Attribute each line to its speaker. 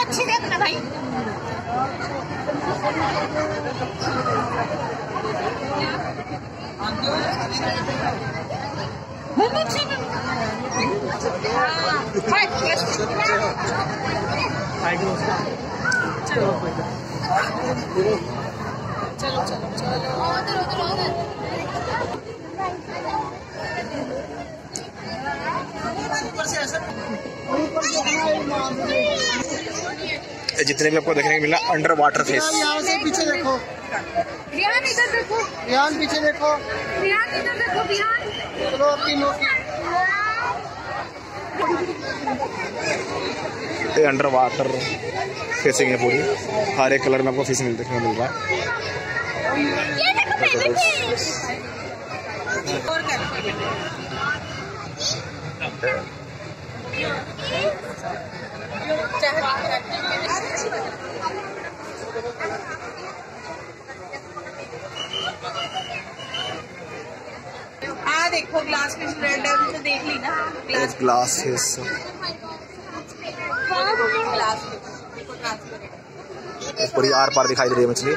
Speaker 1: अच्छी देखना भाई बहुत चलो चलो चलो। उधर उधर उधर
Speaker 2: जितने भी आपको देखने को मिला अंडर वाटर फेस
Speaker 3: यहाँ से पीछे देखो।
Speaker 1: रियान इधर देखो।
Speaker 3: ध्यान पीछे देखो।
Speaker 1: रियान इधर देखो रियान।
Speaker 3: चलो अब तीनों
Speaker 2: ये अंडर वाटर फेसिंग है पूरी। हर एक कलर में आपको फेसिंग देखने को मिल रहा है
Speaker 1: ये देखो
Speaker 4: हाँ ग्लास फ़िश रेड है तो देख ली ना। ग्लास
Speaker 2: ग्लास फेस
Speaker 4: ग्लास देखो ट्रांसपेरेंट
Speaker 2: आर पार दिखाई दे रही है मछली।